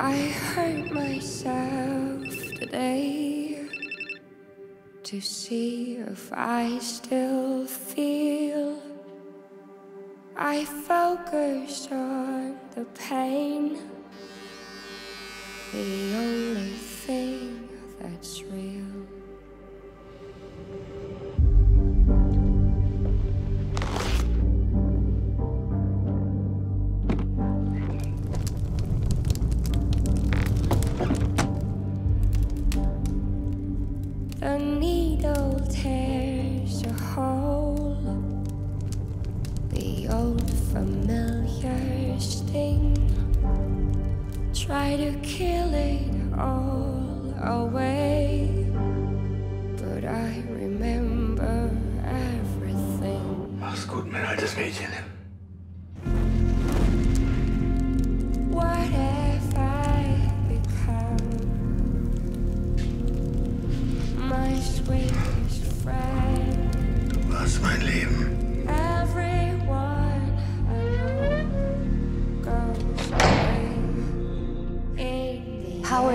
I hurt myself today to see if I still feel. I focus on the pain, the only familiar sting. Try to kill it all away. But I remember everything. Mach's gut, mein altes Mädchen. What have I become? My sweetest friend. Du warst mein Leben. Everyone Paul.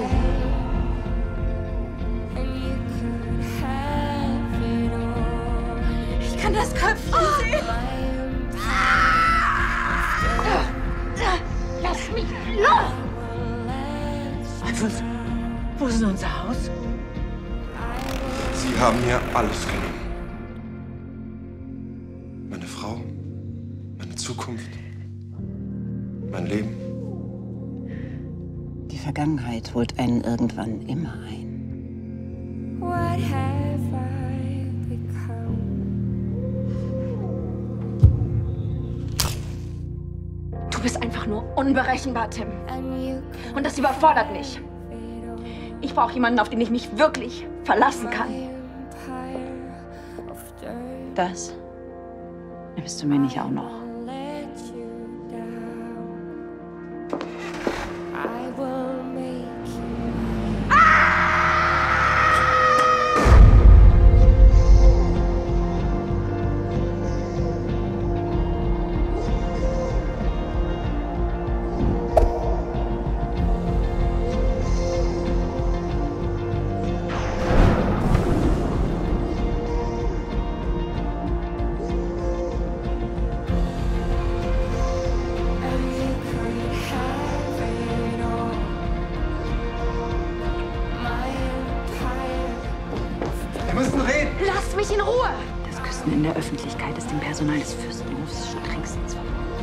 Ich kann das Köpfchen sehen. Lass mich los! Alfons, wo ist denn unser Haus? Sie haben mir alles genommen. Meine Frau, meine Zukunft, mein Leben. Die Vergangenheit holt einen irgendwann immer ein. What have I become? Du bist einfach nur unberechenbar, Tim. Und das überfordert mich. Ich brauche jemanden, auf den ich mich wirklich verlassen kann. Das nimmst du mir nicht auch noch. I will make you. Mich in Ruhe! Das Küssen in der Öffentlichkeit ist dem Personal des Fürstenhofs strengstens verboten.